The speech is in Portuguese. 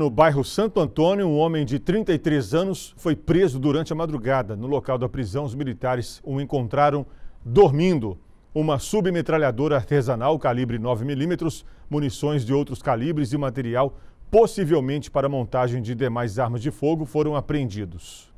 No bairro Santo Antônio, um homem de 33 anos foi preso durante a madrugada. No local da prisão, os militares o encontraram dormindo. Uma submetralhadora artesanal calibre 9mm, munições de outros calibres e material, possivelmente para montagem de demais armas de fogo, foram apreendidos.